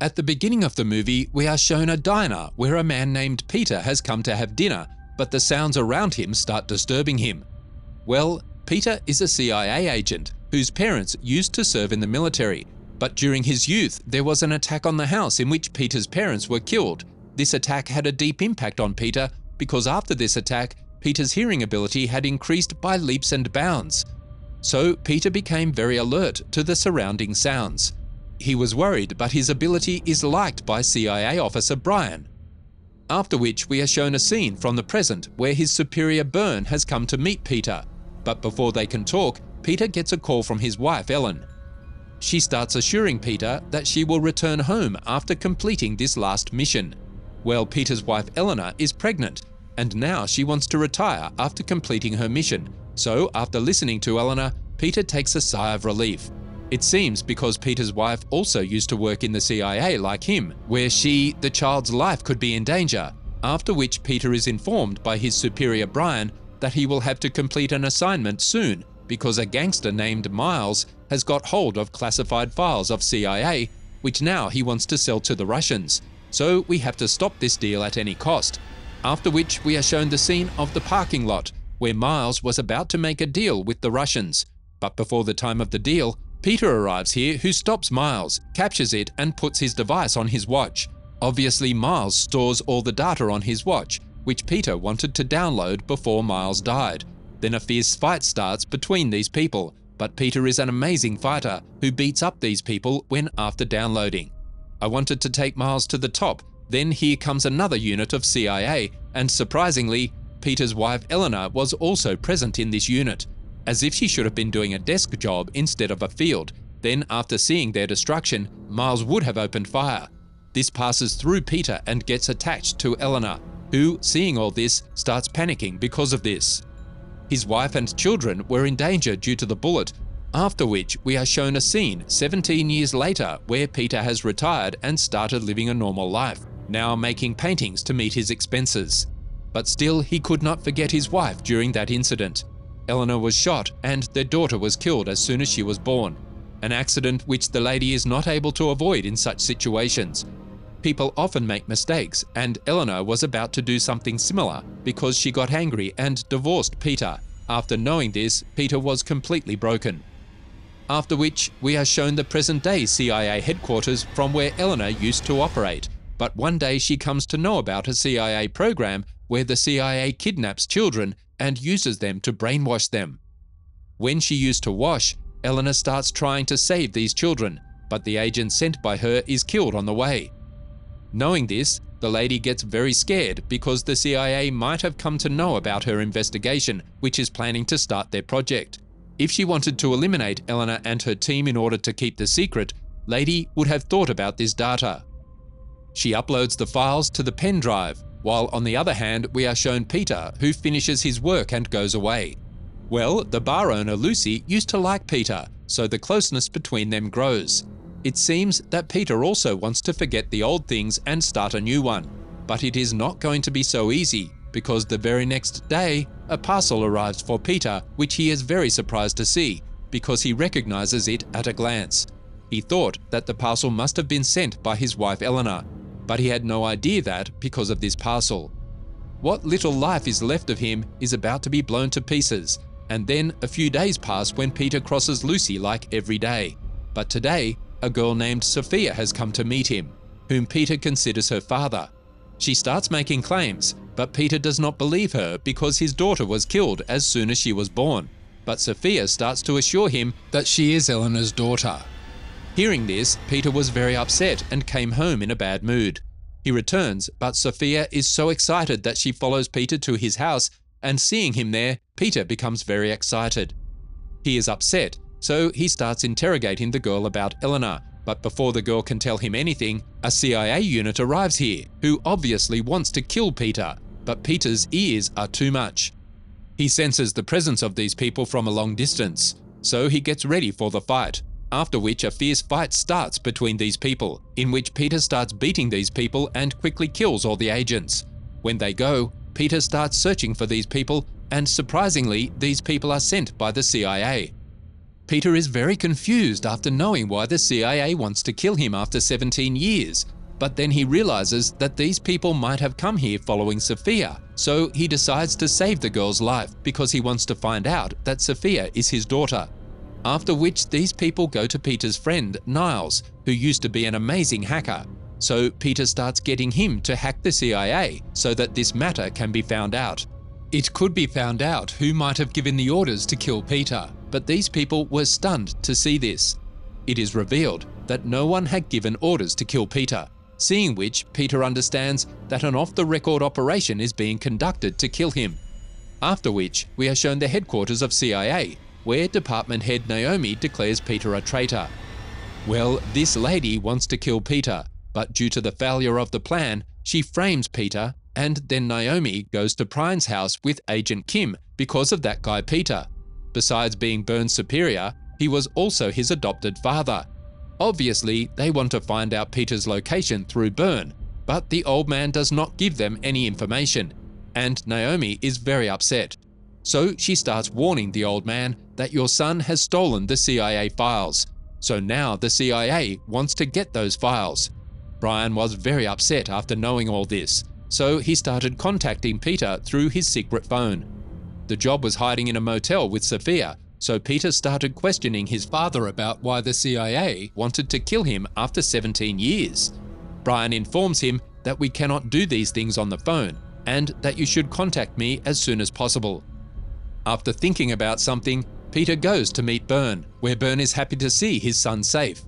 At the beginning of the movie, we are shown a diner where a man named Peter has come to have dinner, but the sounds around him start disturbing him. Well, Peter is a CIA agent whose parents used to serve in the military, but during his youth there was an attack on the house in which Peter's parents were killed. This attack had a deep impact on Peter because after this attack, Peter's hearing ability had increased by leaps and bounds. So Peter became very alert to the surrounding sounds. He was worried, but his ability is liked by CIA officer Brian. After which, we are shown a scene from the present where his superior Byrne has come to meet Peter. But before they can talk, Peter gets a call from his wife Ellen. She starts assuring Peter that she will return home after completing this last mission. Well, Peter's wife Eleanor is pregnant, and now she wants to retire after completing her mission. So, after listening to Eleanor, Peter takes a sigh of relief. It seems because Peter's wife also used to work in the CIA like him, where she, the child's life could be in danger, after which Peter is informed by his superior Brian that he will have to complete an assignment soon because a gangster named Miles has got hold of classified files of CIA, which now he wants to sell to the Russians. So we have to stop this deal at any cost. After which we are shown the scene of the parking lot, where Miles was about to make a deal with the Russians. But before the time of the deal, Peter arrives here who stops Miles, captures it and puts his device on his watch. Obviously Miles stores all the data on his watch, which Peter wanted to download before Miles died. Then a fierce fight starts between these people, but Peter is an amazing fighter who beats up these people when after downloading. I wanted to take Miles to the top, then here comes another unit of CIA, and surprisingly, Peter's wife Eleanor was also present in this unit as if she should have been doing a desk job instead of a field. Then, after seeing their destruction, Miles would have opened fire. This passes through Peter and gets attached to Eleanor, who, seeing all this, starts panicking because of this. His wife and children were in danger due to the bullet, after which we are shown a scene 17 years later where Peter has retired and started living a normal life, now making paintings to meet his expenses. But still, he could not forget his wife during that incident. Eleanor was shot and their daughter was killed as soon as she was born, an accident which the lady is not able to avoid in such situations. People often make mistakes, and Eleanor was about to do something similar because she got angry and divorced Peter. After knowing this, Peter was completely broken. After which, we are shown the present day CIA headquarters from where Eleanor used to operate. But one day she comes to know about a CIA program where the CIA kidnaps children and uses them to brainwash them. When she used to wash, Eleanor starts trying to save these children, but the agent sent by her is killed on the way. Knowing this, the lady gets very scared because the CIA might have come to know about her investigation, which is planning to start their project. If she wanted to eliminate Eleanor and her team in order to keep the secret, Lady would have thought about this data. She uploads the files to the pen drive, while on the other hand, we are shown Peter, who finishes his work and goes away. Well, the bar owner Lucy used to like Peter, so the closeness between them grows. It seems that Peter also wants to forget the old things and start a new one. But it is not going to be so easy, because the very next day, a parcel arrives for Peter, which he is very surprised to see, because he recognizes it at a glance. He thought that the parcel must have been sent by his wife Eleanor, but he had no idea that because of this parcel. What little life is left of him is about to be blown to pieces, and then a few days pass when Peter crosses Lucy like every day. But today, a girl named Sophia has come to meet him, whom Peter considers her father. She starts making claims, but Peter does not believe her because his daughter was killed as soon as she was born. But Sophia starts to assure him that she is Eleanor's daughter. Hearing this, Peter was very upset and came home in a bad mood. He returns, but Sophia is so excited that she follows Peter to his house, and seeing him there, Peter becomes very excited. He is upset, so he starts interrogating the girl about Eleanor, but before the girl can tell him anything, a CIA unit arrives here, who obviously wants to kill Peter, but Peter's ears are too much. He senses the presence of these people from a long distance, so he gets ready for the fight after which a fierce fight starts between these people, in which Peter starts beating these people and quickly kills all the agents. When they go, Peter starts searching for these people, and surprisingly, these people are sent by the CIA. Peter is very confused after knowing why the CIA wants to kill him after 17 years, but then he realizes that these people might have come here following Sophia, so he decides to save the girl's life because he wants to find out that Sophia is his daughter. After which, these people go to Peter's friend, Niles, who used to be an amazing hacker. So Peter starts getting him to hack the CIA so that this matter can be found out. It could be found out who might have given the orders to kill Peter, but these people were stunned to see this. It is revealed that no one had given orders to kill Peter, seeing which Peter understands that an off the record operation is being conducted to kill him. After which, we are shown the headquarters of CIA, where department head Naomi declares Peter a traitor. Well, this lady wants to kill Peter, but due to the failure of the plan, she frames Peter, and then Naomi goes to Prine's house with Agent Kim because of that guy Peter. Besides being Burns' superior, he was also his adopted father, Obviously, they want to find out Peter's location through Byrne, but the old man does not give them any information, and Naomi is very upset. So she starts warning the old man that your son has stolen the CIA files. So now the CIA wants to get those files. Brian was very upset after knowing all this, so he started contacting Peter through his secret phone. The job was hiding in a motel with Sophia, so Peter started questioning his father about why the CIA wanted to kill him after 17 years. Brian informs him that we cannot do these things on the phone and that you should contact me as soon as possible. After thinking about something, Peter goes to meet Byrne, where Byrne is happy to see his son safe.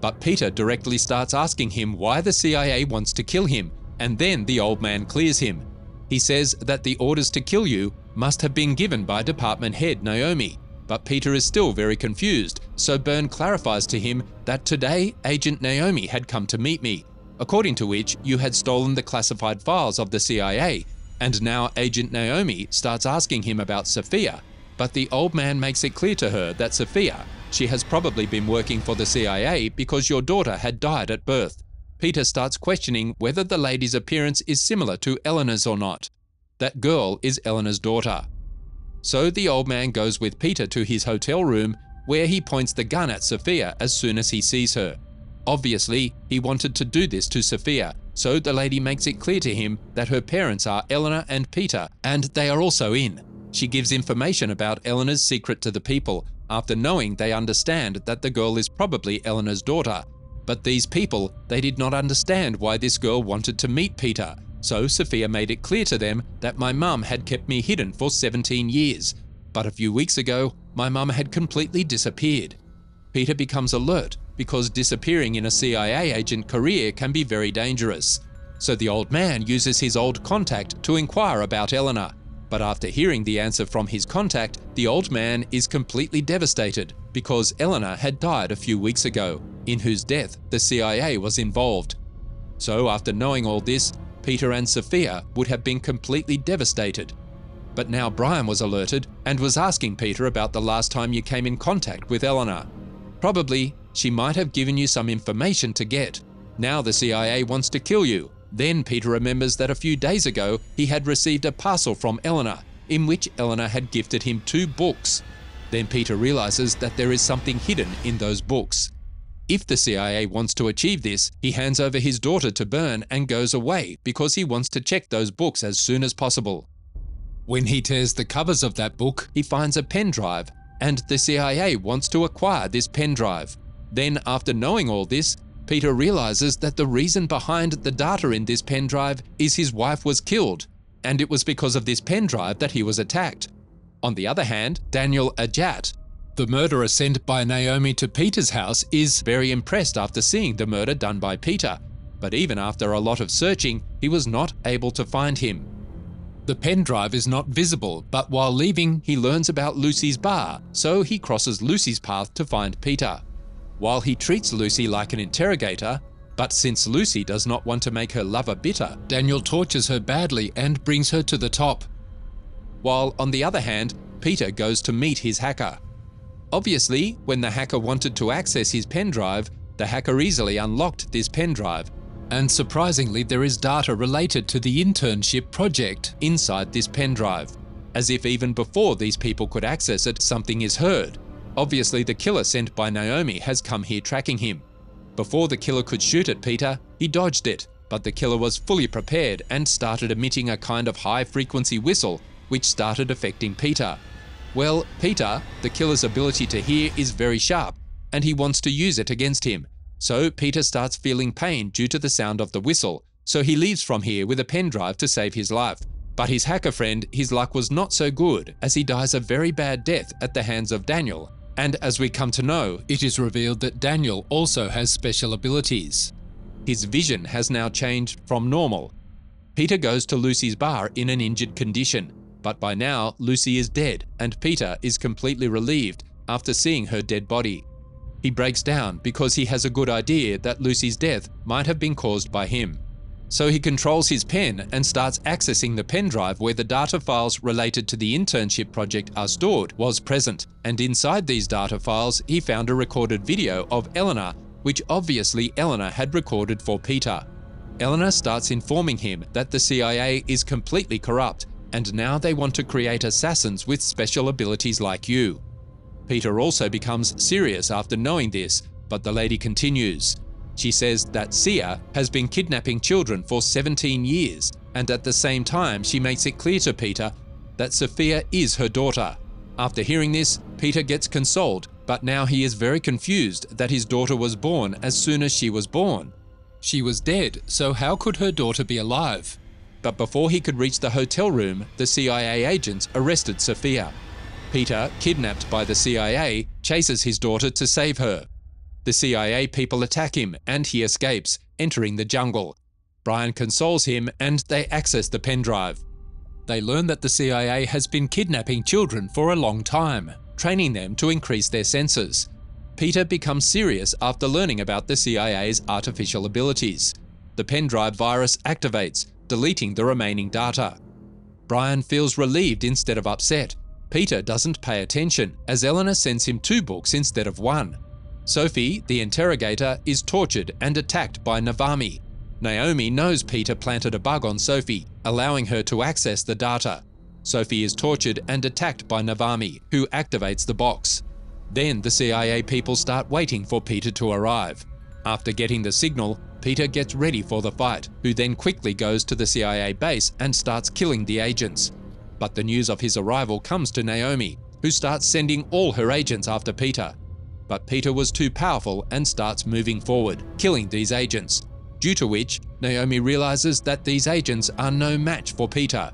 But Peter directly starts asking him why the CIA wants to kill him, and then the old man clears him. He says that the orders to kill you must have been given by department head Naomi, but Peter is still very confused, so Byrne clarifies to him that today Agent Naomi had come to meet me, according to which you had stolen the classified files of the CIA, and now Agent Naomi starts asking him about Sophia, but the old man makes it clear to her that Sophia, she has probably been working for the CIA because your daughter had died at birth. Peter starts questioning whether the lady's appearance is similar to Eleanor's or not. That girl is Eleanor's daughter. So the old man goes with Peter to his hotel room, where he points the gun at Sophia as soon as he sees her. Obviously, he wanted to do this to Sophia, so the lady makes it clear to him that her parents are Eleanor and Peter, and they are also in. She gives information about Eleanor's secret to the people, after knowing they understand that the girl is probably Eleanor's daughter. But these people, they did not understand why this girl wanted to meet Peter, so Sophia made it clear to them that my mum had kept me hidden for 17 years, but a few weeks ago, my mum had completely disappeared. Peter becomes alert because disappearing in a CIA agent career can be very dangerous. So the old man uses his old contact to inquire about Eleanor. But after hearing the answer from his contact, the old man is completely devastated because Eleanor had died a few weeks ago, in whose death the CIA was involved. So after knowing all this, Peter and Sophia would have been completely devastated. But now Brian was alerted and was asking Peter about the last time you came in contact with Eleanor. Probably, she might have given you some information to get. Now the CIA wants to kill you. Then Peter remembers that a few days ago he had received a parcel from Eleanor, in which Eleanor had gifted him two books. Then Peter realizes that there is something hidden in those books. If the CIA wants to achieve this, he hands over his daughter to Byrne and goes away because he wants to check those books as soon as possible. When he tears the covers of that book, he finds a pen drive, and the CIA wants to acquire this pen drive. Then, after knowing all this, Peter realizes that the reason behind the data in this pen drive is his wife was killed, and it was because of this pen drive that he was attacked. On the other hand, Daniel Ajat, the murderer sent by Naomi to Peter's house is very impressed after seeing the murder done by Peter, but even after a lot of searching, he was not able to find him. The pen drive is not visible, but while leaving, he learns about Lucy's bar, so he crosses Lucy's path to find Peter. While he treats Lucy like an interrogator, but since Lucy does not want to make her lover bitter, Daniel tortures her badly and brings her to the top. While on the other hand, Peter goes to meet his hacker. Obviously, when the hacker wanted to access his pen drive, the hacker easily unlocked this pen drive. And surprisingly, there is data related to the internship project inside this pen drive. As if even before these people could access it, something is heard. Obviously, the killer sent by Naomi has come here tracking him. Before the killer could shoot at Peter, he dodged it, but the killer was fully prepared and started emitting a kind of high frequency whistle, which started affecting Peter. Well, Peter, the killer's ability to hear is very sharp, and he wants to use it against him. So Peter starts feeling pain due to the sound of the whistle, so he leaves from here with a pen drive to save his life. But his hacker friend, his luck was not so good, as he dies a very bad death at the hands of Daniel. And as we come to know, it is revealed that Daniel also has special abilities. His vision has now changed from normal. Peter goes to Lucy's bar in an injured condition, but by now Lucy is dead and Peter is completely relieved after seeing her dead body. He breaks down because he has a good idea that Lucy's death might have been caused by him. So he controls his pen and starts accessing the pen drive where the data files related to the internship project are stored was present. And inside these data files, he found a recorded video of Eleanor, which obviously Eleanor had recorded for Peter. Eleanor starts informing him that the CIA is completely corrupt and now they want to create assassins with special abilities like you. Peter also becomes serious after knowing this, but the lady continues. She says that CIA has been kidnapping children for 17 years, and at the same time, she makes it clear to Peter that Sophia is her daughter. After hearing this, Peter gets consoled, but now he is very confused that his daughter was born as soon as she was born. She was dead, so how could her daughter be alive? But before he could reach the hotel room, the CIA agents arrested Sophia. Peter, kidnapped by the CIA, chases his daughter to save her. The CIA people attack him and he escapes, entering the jungle. Brian consoles him and they access the pen drive. They learn that the CIA has been kidnapping children for a long time, training them to increase their senses. Peter becomes serious after learning about the CIA's artificial abilities. The pen drive virus activates, deleting the remaining data. Brian feels relieved instead of upset. Peter doesn't pay attention as Eleanor sends him two books instead of one. Sophie, the interrogator, is tortured and attacked by Navami. Naomi knows Peter planted a bug on Sophie, allowing her to access the data. Sophie is tortured and attacked by Naomi, who activates the box. Then the CIA people start waiting for Peter to arrive. After getting the signal, Peter gets ready for the fight, who then quickly goes to the CIA base and starts killing the agents. But the news of his arrival comes to Naomi, who starts sending all her agents after Peter but Peter was too powerful and starts moving forward, killing these agents. Due to which, Naomi realizes that these agents are no match for Peter.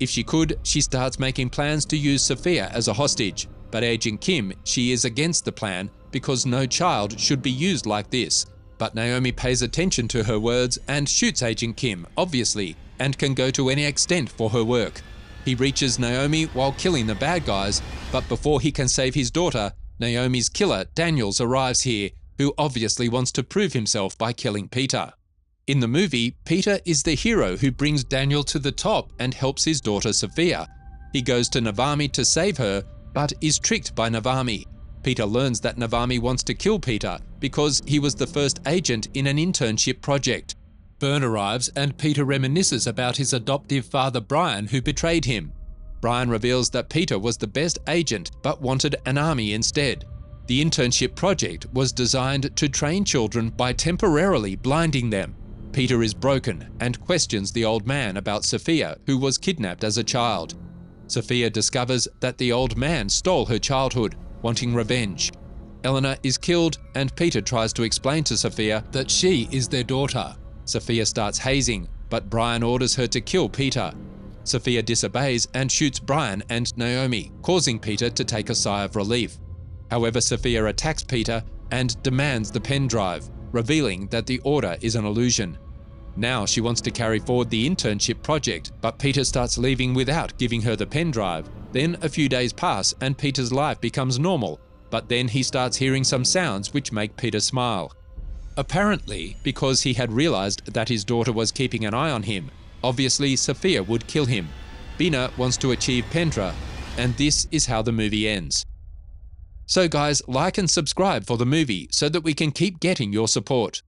If she could, she starts making plans to use Sophia as a hostage, but Agent Kim, she is against the plan because no child should be used like this. But Naomi pays attention to her words and shoots Agent Kim, obviously, and can go to any extent for her work. He reaches Naomi while killing the bad guys, but before he can save his daughter, Naomi's killer, Daniels, arrives here, who obviously wants to prove himself by killing Peter. In the movie, Peter is the hero who brings Daniel to the top and helps his daughter Sophia. He goes to Naomi to save her, but is tricked by Naomi. Peter learns that Naomi wants to kill Peter because he was the first agent in an internship project. Byrne arrives and Peter reminisces about his adoptive father Brian who betrayed him. Brian reveals that Peter was the best agent but wanted an army instead. The internship project was designed to train children by temporarily blinding them. Peter is broken and questions the old man about Sophia, who was kidnapped as a child. Sophia discovers that the old man stole her childhood, wanting revenge. Eleanor is killed, and Peter tries to explain to Sophia that she is their daughter. Sophia starts hazing, but Brian orders her to kill Peter. Sophia disobeys and shoots Brian and Naomi, causing Peter to take a sigh of relief. However, Sophia attacks Peter and demands the pen drive, revealing that the order is an illusion. Now she wants to carry forward the internship project, but Peter starts leaving without giving her the pen drive. Then a few days pass and Peter's life becomes normal, but then he starts hearing some sounds which make Peter smile. Apparently, because he had realized that his daughter was keeping an eye on him, Obviously, Sophia would kill him. Bina wants to achieve Pendra, and this is how the movie ends. So, guys, like and subscribe for the movie so that we can keep getting your support.